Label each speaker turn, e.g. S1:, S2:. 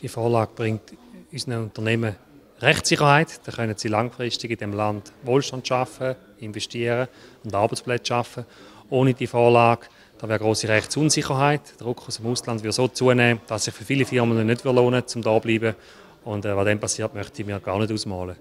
S1: Die Vorlage bringt unseren Unternehmen Rechtssicherheit. Da können sie langfristig in dem Land Wohlstand schaffen, investieren und Arbeitsplätze schaffen. Ohne die Vorlage da wäre große Rechtsunsicherheit. Der Druck aus dem Ausland würde so zunehmen, dass sich für viele Firmen nicht lohnen würde, um da zu bleiben. Und äh, was dann passiert, möchte ich mir gar nicht ausmalen.